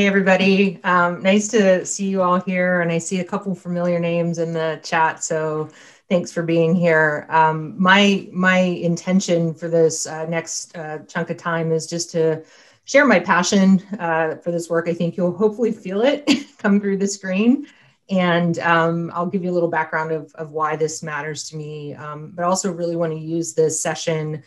Hey, everybody. Um, nice to see you all here. And I see a couple familiar names in the chat. So thanks for being here. Um, my, my intention for this uh, next uh, chunk of time is just to share my passion uh, for this work. I think you'll hopefully feel it come through the screen. And um, I'll give you a little background of, of why this matters to me, um, but also really want to use this session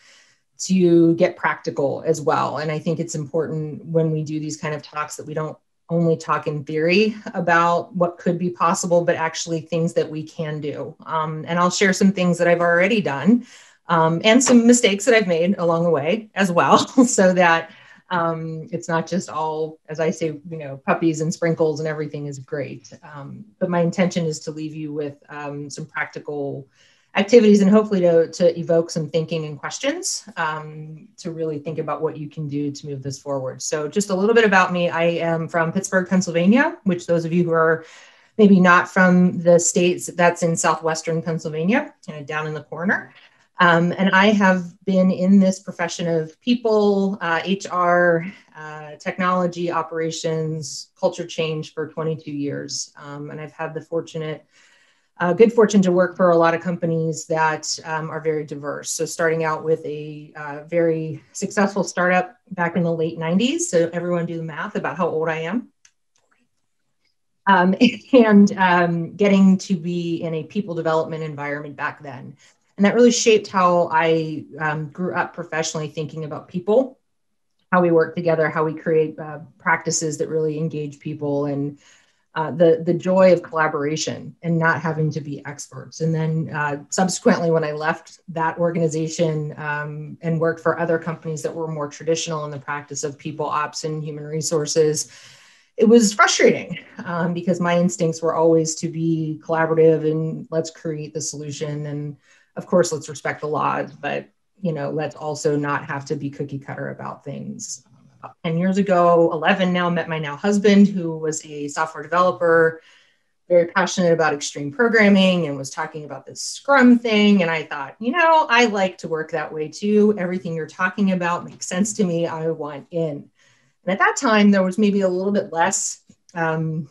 to get practical as well. And I think it's important when we do these kind of talks that we don't only talk in theory about what could be possible, but actually things that we can do. Um, and I'll share some things that I've already done um, and some mistakes that I've made along the way as well, so that um, it's not just all, as I say, you know, puppies and sprinkles and everything is great. Um, but my intention is to leave you with um, some practical activities and hopefully to, to evoke some thinking and questions um, to really think about what you can do to move this forward. So just a little bit about me. I am from Pittsburgh, Pennsylvania, which those of you who are maybe not from the states, that's in southwestern Pennsylvania, kind of down in the corner. Um, and I have been in this profession of people, uh, HR, uh, technology, operations, culture change for 22 years. Um, and I've had the fortunate uh, good fortune to work for a lot of companies that um, are very diverse. So, starting out with a uh, very successful startup back in the late 90s. So, everyone do the math about how old I am. Um, and um, getting to be in a people development environment back then. And that really shaped how I um, grew up professionally thinking about people, how we work together, how we create uh, practices that really engage people and uh, the the joy of collaboration and not having to be experts. And then uh, subsequently, when I left that organization um, and worked for other companies that were more traditional in the practice of people ops and human resources, it was frustrating um, because my instincts were always to be collaborative and let's create the solution. And of course, let's respect the laws, but you know, let's also not have to be cookie cutter about things 10 years ago, 11 now, met my now husband, who was a software developer, very passionate about extreme programming and was talking about this Scrum thing. And I thought, you know, I like to work that way too. Everything you're talking about makes sense to me. I want in. And at that time, there was maybe a little bit less um,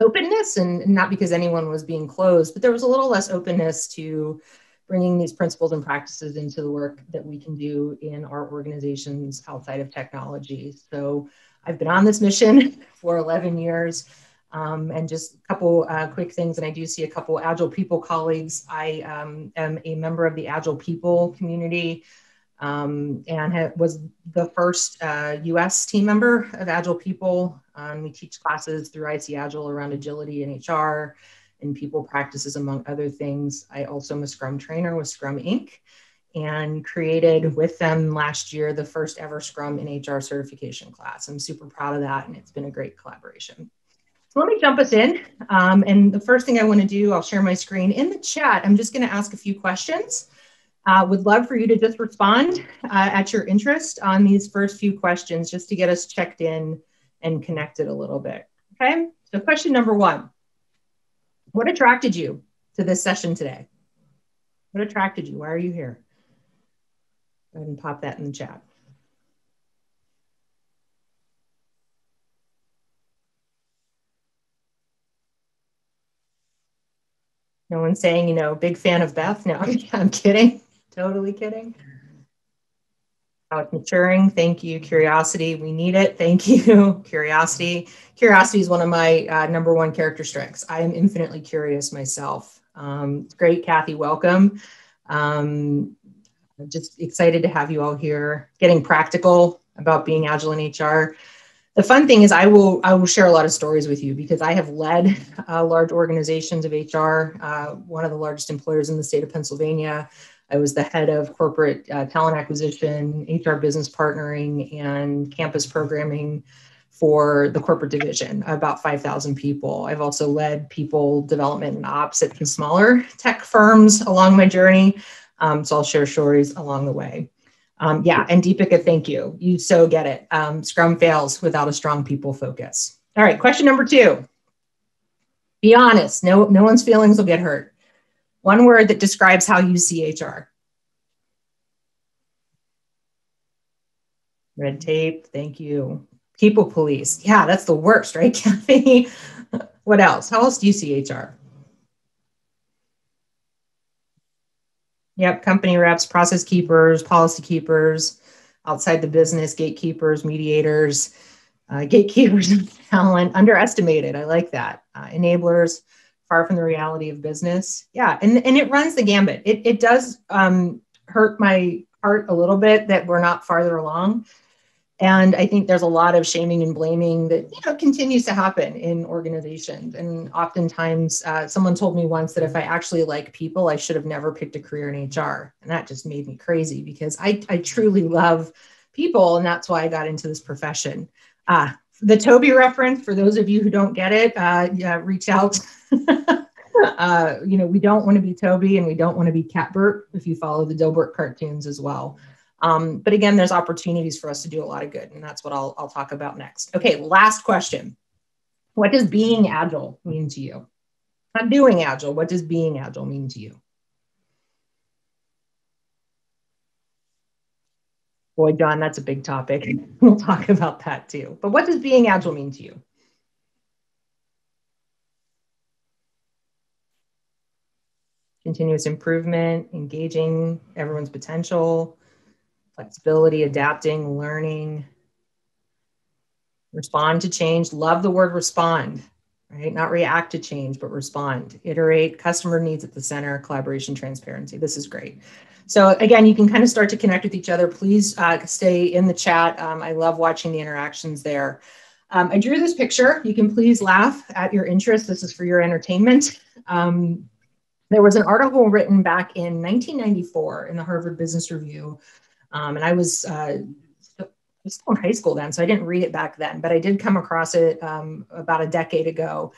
openness, and not because anyone was being closed, but there was a little less openness to bringing these principles and practices into the work that we can do in our organizations outside of technology. So I've been on this mission for 11 years. Um, and just a couple uh, quick things, and I do see a couple Agile People colleagues. I um, am a member of the Agile People community um, and ha- was the first uh, US team member of Agile People. Um, we teach classes through ICAgile around agility and HR in people practices, among other things. I also am a Scrum trainer with Scrum Inc. and created with them last year the first ever Scrum in HR certification class. I'm super proud of that, and it's been a great collaboration. So let me jump us in. Um, and the first thing I want to do, I'll share my screen. In the chat, I'm just going to ask a few questions. Uh, would love for you to just respond uh, at your interest on these first few questions just to get us checked in and connected a little bit. Okay, so question number one what attracted you to this session today? What attracted you? Why are you here? Go ahead and pop that in the chat. No one's saying, you know, big fan of Beth. No, I'm kidding. Totally kidding. It's maturing. Thank you. Curiosity. We need it. Thank you. Curiosity. Curiosity is one of my uh, number one character strengths. I am infinitely curious myself. Um, great, Kathy. Welcome. Um, just excited to have you all here. Getting practical about being agile in HR. The fun thing is, I will I will share a lot of stories with you because I have led uh, large organizations of HR. Uh, one of the largest employers in the state of Pennsylvania. I was the head of corporate uh, talent acquisition, HR business partnering, and campus programming for the corporate division, about 5,000 people. I've also led people development and ops at some smaller tech firms along my journey. Um, so I'll share stories along the way. Um, yeah, and Deepika, thank you. You so get it. Um, Scrum fails without a strong people focus. All right, question number two. Be honest. No, no one's feelings will get hurt. One word that describes how you see HR. Red tape, thank you. People police. Yeah, that's the worst, right, Kathy? what else? How else do you see HR? Yep, company reps, process keepers, policy keepers, outside the business, gatekeepers, mediators, uh, gatekeepers of talent, underestimated. I like that. Uh, enablers, far from the reality of business. Yeah, and, and it runs the gambit. It, it does um, hurt my heart a little bit that we're not farther along. And I think there's a lot of shaming and blaming that you know continues to happen in organizations. And oftentimes, uh, someone told me once that if I actually like people, I should have never picked a career in HR, and that just made me crazy because I I truly love people, and that's why I got into this profession. Uh, the Toby reference, for those of you who don't get it, uh, yeah, reach out. uh, you know, we don't want to be Toby and we don't want to be Catbert if you follow the Dilbert cartoons as well. Um, but again, there's opportunities for us to do a lot of good, and that's what I'll, I'll talk about next. Okay, last question. What does being agile mean to you? Not doing agile, what does being agile mean to you? Boy, John, that's a big topic. We'll talk about that too. But what does being agile mean to you? Continuous improvement, engaging everyone's potential, flexibility, adapting, learning, respond to change. Love the word respond, right? Not react to change, but respond. Iterate, customer needs at the center, collaboration, transparency. This is great. So again, you can kind of start to connect with each other. Please uh, stay in the chat. Um, I love watching the interactions there. Um, I drew this picture. You can please laugh at your interest. This is for your entertainment. Um, there was an article written back in 1994 in the Harvard Business Review um, and I was, uh, I was still in high school then, so I didn't read it back then, but I did come across it um, about a decade ago.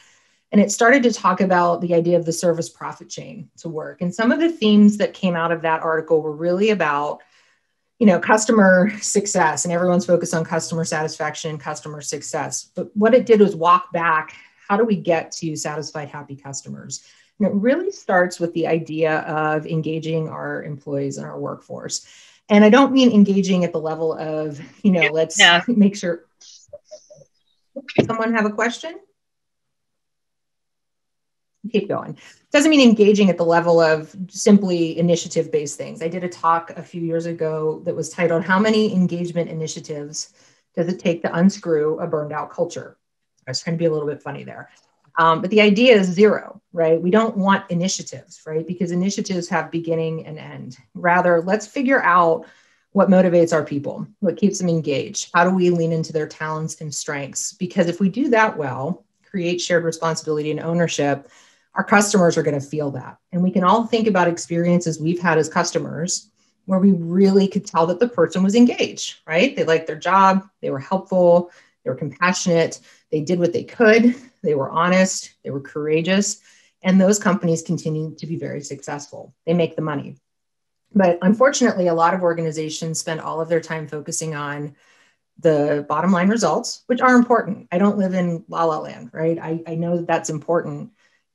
And it started to talk about the idea of the service profit chain to work. And some of the themes that came out of that article were really about, you know, customer success and everyone's focused on customer satisfaction and customer success. But what it did was walk back how do we get to satisfied, happy customers? And it really starts with the idea of engaging our employees and our workforce. And I don't mean engaging at the level of, you know, let's yeah. make sure. Someone have a question? Keep going. Doesn't mean engaging at the level of simply initiative based things. I did a talk a few years ago that was titled, How Many Engagement Initiatives Does It Take to Unscrew a Burned Out Culture? I was trying to be a little bit funny there. Um, but the idea is zero, right? We don't want initiatives, right? Because initiatives have beginning and end. Rather, let's figure out what motivates our people, what keeps them engaged. How do we lean into their talents and strengths? Because if we do that well, create shared responsibility and ownership, our customers are going to feel that. And we can all think about experiences we've had as customers where we really could tell that the person was engaged, right? They liked their job, they were helpful, they were compassionate, they did what they could, they were honest, they were courageous, and those companies continue to be very successful. They make the money. But unfortunately, a lot of organizations spend all of their time focusing on the bottom line results, which are important. I don't live in la la land, right? I, I know that that's important.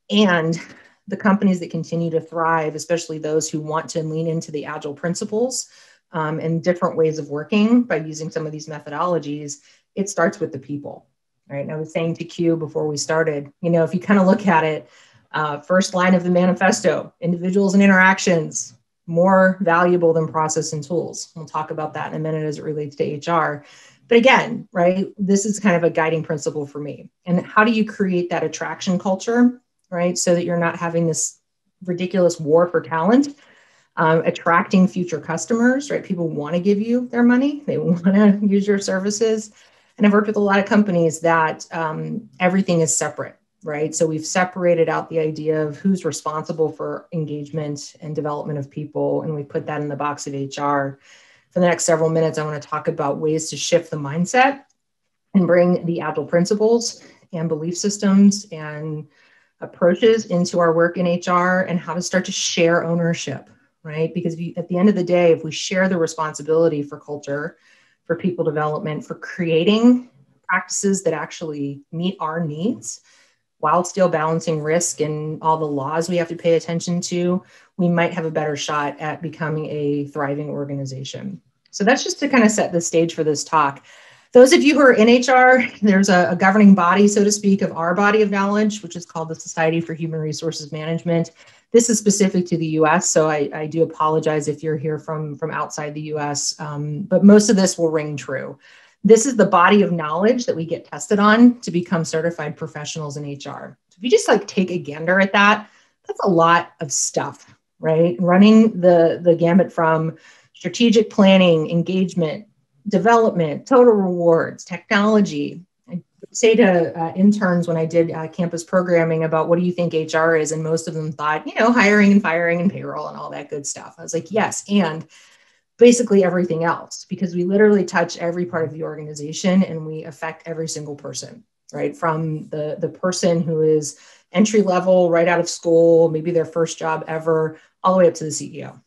And the companies that continue to thrive, especially those who want to lean into the agile principles um, and different ways of working by using some of these methodologies, it starts with the people right? And I was saying to Q before we started, you know, if you kind of look at it, uh, first line of the manifesto individuals and interactions more valuable than process and tools. We'll talk about that in a minute as it relates to HR. But again, right, this is kind of a guiding principle for me. And how do you create that attraction culture, right? So that you're not having this ridiculous war for talent, um, attracting future customers, right? People want to give you their money, they want to use your services. And I've worked with a lot of companies that um, everything is separate, right? So we've separated out the idea of who's responsible for engagement and development of people, and we put that in the box of HR. For the next several minutes, I want to talk about ways to shift the mindset and bring the agile principles and belief systems and approaches into our work in HR and how to start to share ownership, right? Because at the end of the day, if we share the responsibility for culture, for people development, for creating practices that actually meet our needs while still balancing risk and all the laws we have to pay attention to, we might have a better shot at becoming a thriving organization. So that's just to kind of set the stage for this talk. Those of you who are in HR, there's a, a, governing body, so to speak, of our body of knowledge, which is called the Society for Human Resources Management. This is specific to the US, so I, I do apologize if you're here from, from outside the US, um, but most of this will ring true. This is the body of knowledge that we get tested on to become certified professionals in HR. If you just like take a gander at that, that's a lot of stuff, right? Running the, the gamut from strategic planning, engagement, development, total rewards, technology. I say to uh, interns when I did uh, campus programming about what do you think HR is, and most of them thought, you know, hiring and firing and payroll and all that good stuff. I was like, yes, and basically everything else because we literally touch every part of the organization and we affect every single person right from the the person who is entry level right out of school maybe their first job ever all the way up to the ceo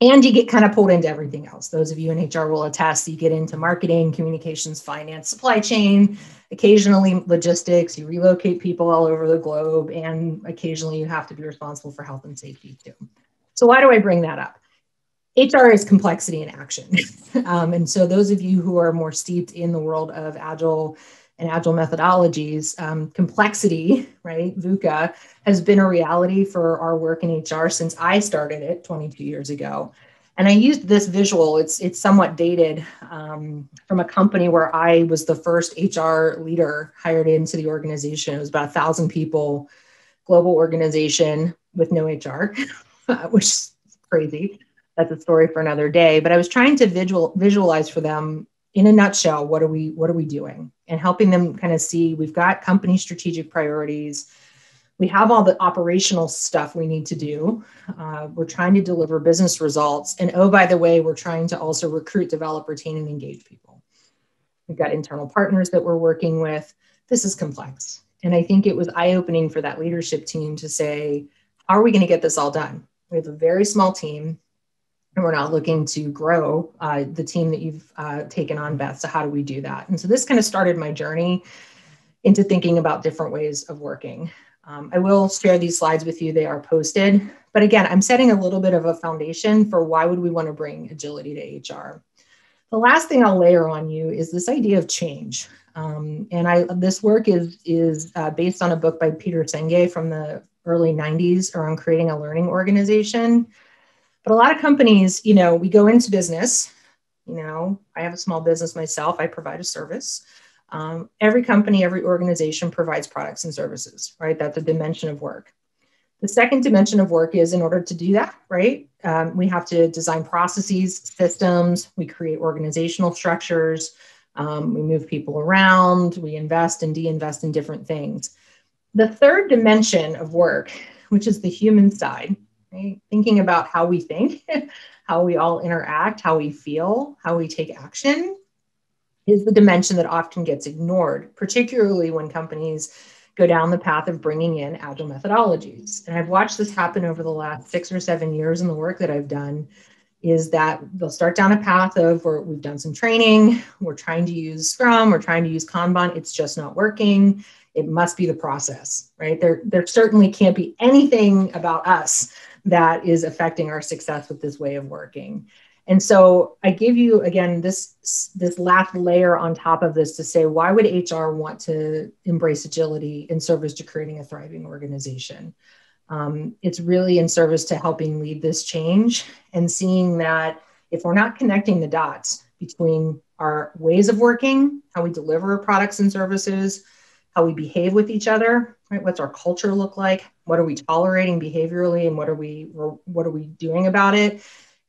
and you get kind of pulled into everything else. Those of you in HR will attest you get into marketing, communications, finance, supply chain, occasionally logistics, you relocate people all over the globe, and occasionally you have to be responsible for health and safety too. So, why do I bring that up? HR is complexity in action. um, and so, those of you who are more steeped in the world of agile and agile methodologies, um, complexity, right, VUCA, has been a reality for our work in HR since I started it 22 years ago. And I used this visual, it's, it's somewhat dated um, from a company where I was the first HR leader hired into the organization. It was about a thousand people, global organization with no HR, which is crazy. That's a story for another day. But I was trying to visual, visualize for them in a nutshell, what are we what are we doing? And helping them kind of see we've got company strategic priorities. We have all the operational stuff we need to do. Uh, we're trying to deliver business results. And oh, by the way, we're trying to also recruit, develop, retain, and engage people. We've got internal partners that we're working with. This is complex. And I think it was eye opening for that leadership team to say, how are we going to get this all done? We have a very small team and we're not looking to grow uh, the team that you've uh, taken on, Beth. So how do we do that? And so this kind of started my journey into thinking about different ways of working. Um, I will share these slides with you. They are posted. But again, I'm setting a little bit of a foundation for why would we want to bring agility to HR. The last thing I'll layer on you is this idea of change. Um, and I this work is is uh, based on a book by Peter Senge from the early 90s around creating a learning organization. But a lot of companies, you know, we go into business. You know, I have a small business myself, I provide a service. Um, every company, every organization provides products and services, right? That's a dimension of work. The second dimension of work is in order to do that, right? Um, we have to design processes, systems, we create organizational structures, um, we move people around, we invest and de invest in different things. The third dimension of work, which is the human side, right? Thinking about how we think, how we all interact, how we feel, how we take action is the dimension that often gets ignored, particularly when companies go down the path of bringing in agile methodologies. And I've watched this happen over the last six or seven years in the work that I've done is that they'll start down a path of where we've done some training, we're trying to use Scrum, we're trying to use Kanban, it's just not working. It must be the process, right? There, there certainly can't be anything about us that is affecting our success with this way of working. And so I give you again this this last layer on top of this to say why would HR want to embrace agility in service to creating a thriving organization? Um, it's really in service to helping lead this change and seeing that if we're not connecting the dots between our ways of working, how we deliver products and services, how we behave with each other, right? What's our culture look like? What are we tolerating behaviorally and what are we what are we doing about it?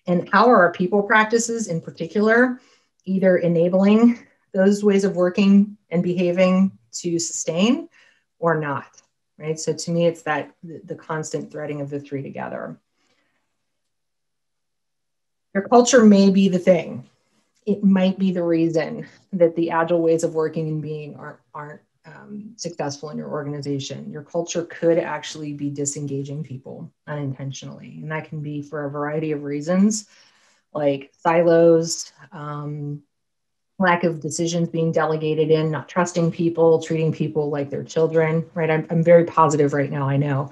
And how are our people practices in particular either enabling those ways of working and behaving to sustain or not, right? So to me, it's that the constant threading of the three together. Your culture may be the thing. It might be the reason that the agile ways of working and being aren't, aren't um, successful in your organization. Your culture could actually be disengaging people unintentionally. And that can be for a variety of reasons, like silos, um, lack of decisions being delegated in, not trusting people, treating people like they're children, right? I'm, I'm very positive right now, I know.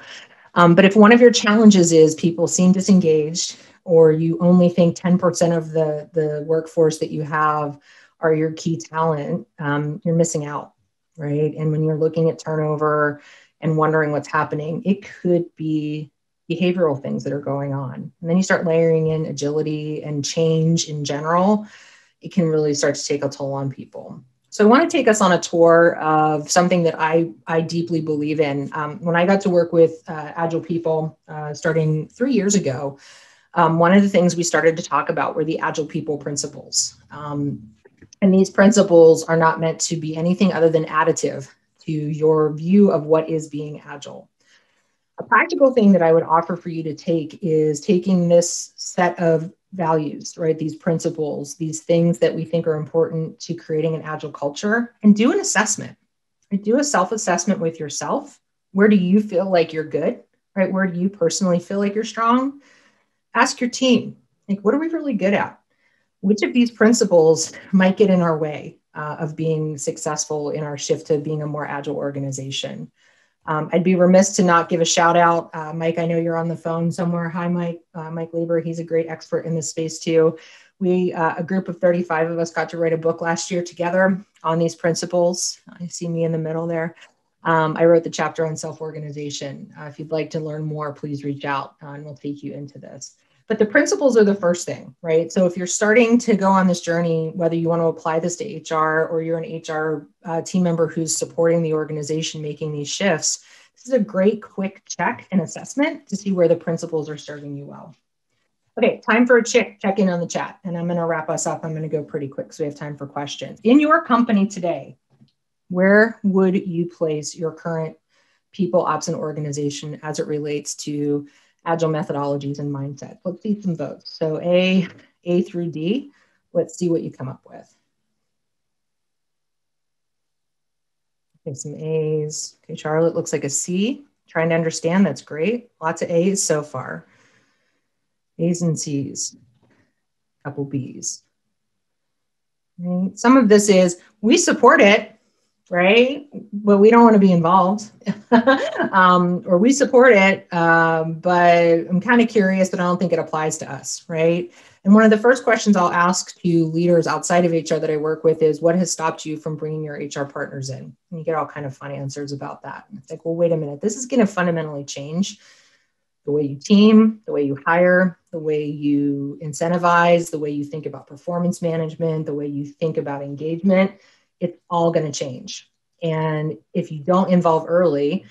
Um, but if one of your challenges is people seem disengaged, or you only think 10% of the, the workforce that you have are your key talent, um, you're missing out, right? And when you're looking at turnover and wondering what's happening, it could be behavioral things that are going on. And then you start layering in agility and change in general, it can really start to take a toll on people. So I want to take us on a tour of something that I, I deeply believe in. Um, when I got to work with uh, Agile people uh, starting three years ago, um, one of the things we started to talk about were the Agile people principles. Um, and these principles are not meant to be anything other than additive to your view of what is being Agile. A practical thing that I would offer for you to take is taking this set of values, right? These principles, these things that we think are important to creating an agile culture, and do an assessment. Do a self assessment with yourself. Where do you feel like you're good? Right? Where do you personally feel like you're strong? Ask your team, like, what are we really good at? Which of these principles might get in our way uh, of being successful in our shift to being a more agile organization? Um, I'd be remiss to not give a shout out. Uh, Mike, I know you're on the phone somewhere. Hi, Mike. Uh, Mike Lieber, he's a great expert in this space too. We, uh, a group of 35 of us, got to write a book last year together on these principles. I see me in the middle there. Um, I wrote the chapter on self organization. Uh, if you'd like to learn more, please reach out uh, and we'll take you into this. But the principles are the first thing, right? So if you're starting to go on this journey, whether you want to apply this to HR or you're an HR uh, team member who's supporting the organization making these shifts, this is a great quick check and assessment to see where the principles are serving you well. Okay, time for a check, check in on the chat. And I'm going to wrap us up. I'm going to go pretty quick so we have time for questions. In your company today, where would you place your current people ops and organization as it relates to agile methodologies and mindset. Let's see some votes. So A, A through D, let's see what you come up with. Okay, some A's. Okay, Charlotte looks like a C. Trying to understand, that's great. Lots of A's so far. A's and C's, a couple B's. Some of this is, we support it, right? But we don't want to be involved, um, or we support it, um, but I'm kind of curious, but I don't think it applies to us, right? And one of the first questions I'll ask to leaders outside of HR that I work with is, what has stopped you from bringing your HR partners in? And you get all kind of fun answers about that. It's like, well, wait a minute, this is going to fundamentally change the way you team, the way you hire, the way you incentivize, the way you think about performance management, the way you think about engagement it's all going to change. And if you don't involve early,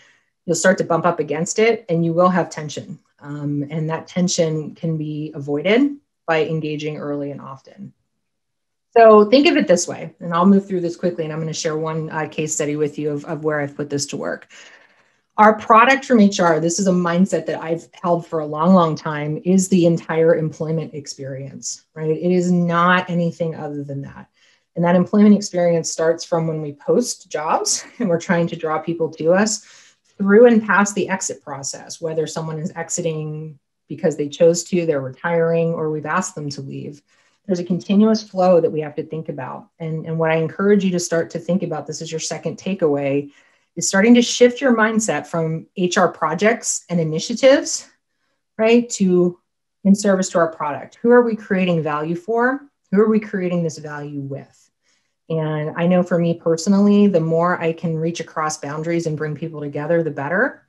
you'll start to bump up against it and you will have tension. Um, and that tension can be avoided by engaging early and often. So think of it this way, and I'll move through this quickly, and I'm going to share one uh, case study with you of, of where I've put this to work. Our product from HR, this is a mindset that I've held for a long, long time, is the entire employment experience, right? It is not anything other than that. And that employment experience starts from when we post jobs and we're trying to draw people to us through and past the exit process, whether someone is exiting because they chose to, they're retiring, or we've asked them to leave. There's a continuous flow that we have to think about. And, and what I encourage you to start to think about this is your second takeaway is starting to shift your mindset from HR projects and initiatives, right, to in service to our product. Who are we creating value for? Who are we creating this value with? And I know for me personally, the more I can reach across boundaries and bring people together, the better.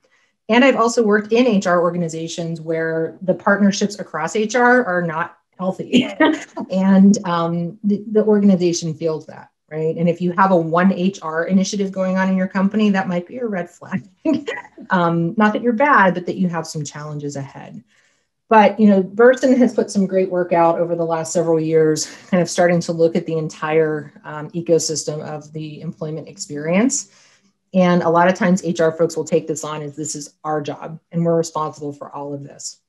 And I've also worked in HR organizations where the partnerships across HR are not healthy. and um, the, the organization feels that, right? And if you have a one HR initiative going on in your company, that might be a red flag. um, not that you're bad, but that you have some challenges ahead. But you know, Bersin has put some great work out over the last several years, kind of starting to look at the entire um, ecosystem of the employment experience. And a lot of times, HR folks will take this on as this is our job, and we're responsible for all of this.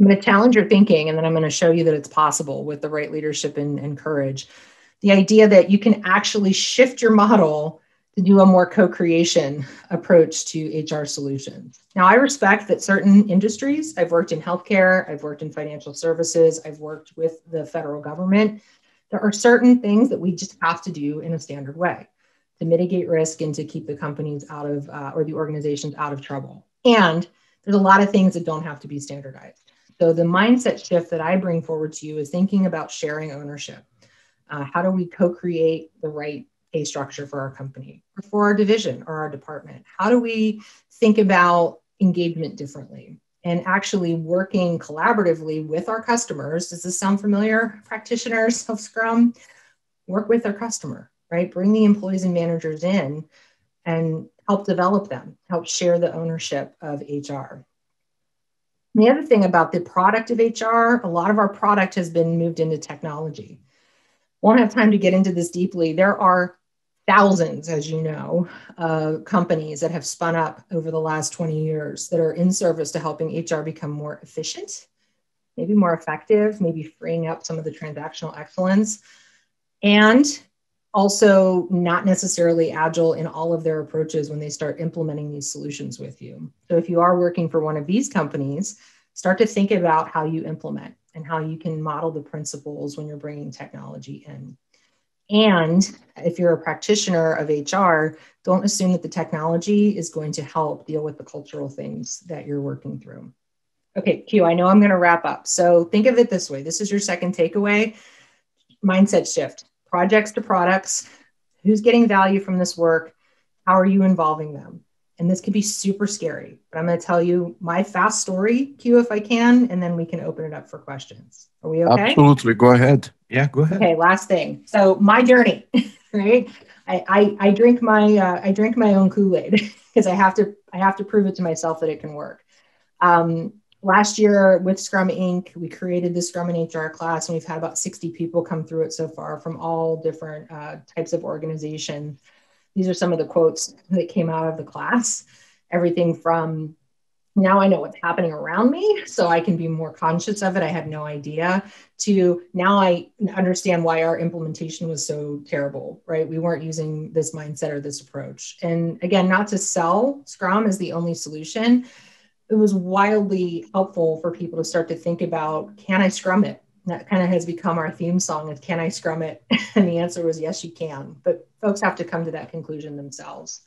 I'm going to challenge your thinking, and then I'm going to show you that it's possible with the right leadership and, and courage. The idea that you can actually shift your model to do a more co-creation approach to HR solutions. Now, I respect that certain industries, I've worked in healthcare, I've worked in financial services, I've worked with the federal government. There are certain things that we just have to do in a standard way to mitigate risk and to keep the companies out of, uh, or the organizations out of trouble. And there's a lot of things that don't have to be standardized. So the mindset shift that I bring forward to you is thinking about sharing ownership. Uh, how do we co create the right pay structure for our company or for our division or our department? How do we think about engagement differently? And actually working collaboratively with our customers. Does this sound familiar, practitioners of Scrum? Work with our customer, right? Bring the employees and managers in and help develop them, help share the ownership of HR. The other thing about the product of HR, a lot of our product has been moved into technology. Won't have time to get into this deeply. There are thousands, as you know, uh, companies that have spun up over the last 20 years that are in service to helping HR become more efficient, maybe more effective, maybe freeing up some of the transactional excellence, and also not necessarily agile in all of their approaches when they start implementing these solutions with you. So if you are working for one of these companies, start to think about how you implement and how you can model the principles when you're bringing technology in. And if you're a practitioner of HR, don't assume that the technology is going to help deal with the cultural things that you're working through. Okay, Q, I know I'm going to wrap up. So think of it this way this is your second takeaway mindset shift projects to products. Who's getting value from this work? How are you involving them? And this could be super scary, but I'm going to tell you my fast story, Q, if I can, and then we can open it up for questions. Are we okay? Absolutely. Go ahead. Yeah, go ahead. Okay, last thing. So my journey, right? I, I, I drink my uh, I drink my own Kool Aid because I have to I have to prove it to myself that it can work. Um, last year with Scrum Inc., we created the Scrum and HR class, and we've had about 60 people come through it so far from all different uh, types of organizations. These are some of the quotes that came out of the class. Everything from now I know what's happening around me, so I can be more conscious of it. I had no idea. To now I understand why our implementation was so terrible, right? We weren't using this mindset or this approach. And again, not to sell Scrum as the only solution, it was wildly helpful for people to start to think about can I scrum it? That kind of has become our theme song of can I scrum it? And the answer was yes, you can. But folks have to come to that conclusion themselves.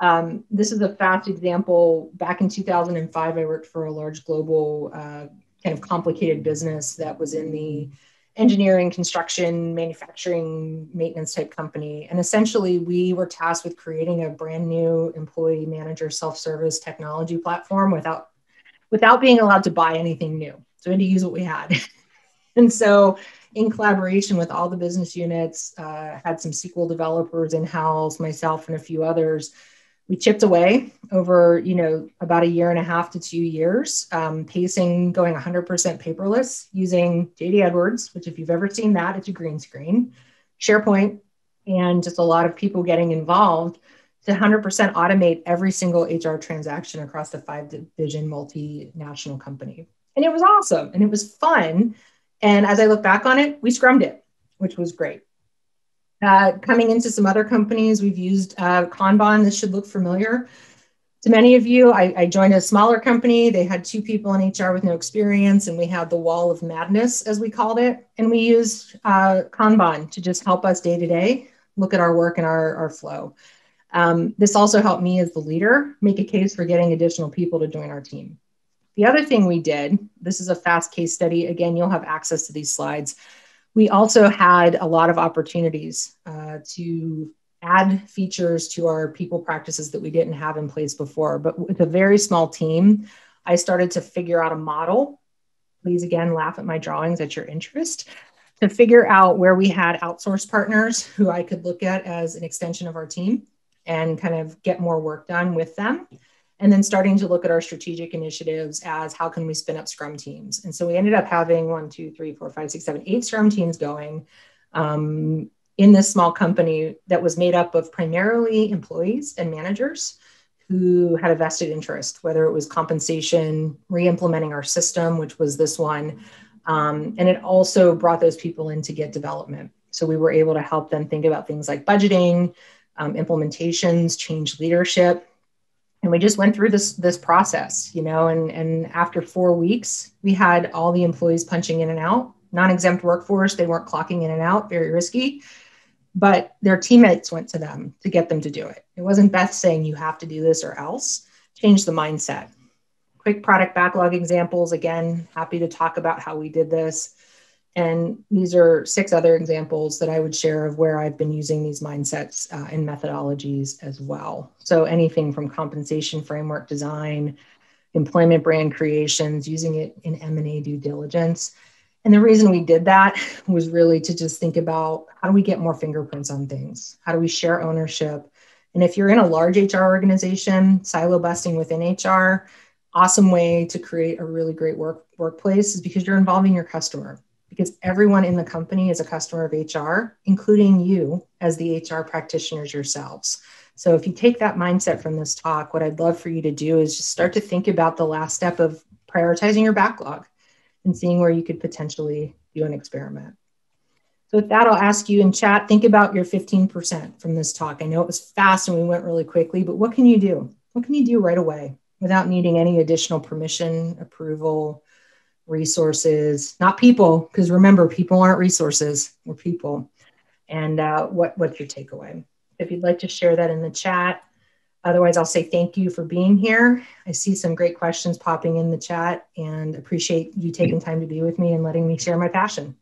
Um, this is a fast example. Back in 2005, I worked for a large global uh, kind of complicated business that was in the engineering, construction, manufacturing, maintenance type company. And essentially, we were tasked with creating a brand new employee manager self-service technology platform without without being allowed to buy anything new. So we had to use what we had. and so in collaboration with all the business units, uh, had some SQL developers in-house, myself and a few others, we chipped away over you know about a year and a half to two years um, pacing going 100% paperless using jd edwards which if you've ever seen that it's a green screen sharepoint and just a lot of people getting involved to 100% automate every single hr transaction across the five division multinational company. And it was awesome and it was fun and as i look back on it we scrummed it which was great uh, coming into some other companies, we've used uh, Kanban. This should look familiar to many of you. I, I, joined a smaller company. They had two people in HR with no experience, and we had the wall of madness, as we called it. And we used uh, Kanban to just help us day to day look at our work and our, our flow. Um, this also helped me as the leader make a case for getting additional people to join our team. The other thing we did, this is a fast case study. Again, you'll have access to these slides we also had a lot of opportunities uh, to add features to our people practices that we didn't have in place before. But with a very small team, I started to figure out a model. Please again laugh at my drawings at your interest to figure out where we had outsourced partners who I could look at as an extension of our team and kind of get more work done with them and then starting to look at our strategic initiatives as how can we spin up scrum teams. And so we ended up having one two three four five six seven eight scrum teams going um, in this small company that was made up of primarily employees and managers who had a vested interest whether it was compensation re-implementing our system which was this one um, and it also brought those people in to get development. So we were able to help them think about things like budgeting um, implementations change leadership and we just went through this this process you know and and after four weeks we had all the employees punching in and out. Non-exempt workforce they weren't clocking in and out very risky. But their teammates went to them to get them to do it. It wasn't beth saying you have to do this or else. Change the mindset. Quick product backlog examples again happy to talk about how we did this And these are six other examples that I would share of where I've been using these mindsets uh, and methodologies as well. So anything from compensation framework design, employment brand creations, using it in M&A due diligence. And the reason we did that was really to just think about how do we get more fingerprints on things? How do we share ownership? And if you're in a large HR organization, silo busting within HR, awesome way to create a really great work workplace is because you're involving your customer because everyone in the company is a customer of HR, including you as the HR practitioners yourselves. So if you take that mindset from this talk, what I'd love for you to do is just start to think about the last step of prioritizing your backlog and seeing where you could potentially do an experiment. So with that, I'll ask you in chat, think about your 15% from this talk. I know it was fast and we went really quickly, but what can you do? What can you do right away without needing any additional permission, approval, resources, not people, because remember, people aren't resources, we're people. And uh, what, what's your takeaway? If you'd like to share that in the chat. Otherwise, I'll say thank you for being here. I see some great questions popping in the chat and appreciate you taking time to be with me and letting me share my passion.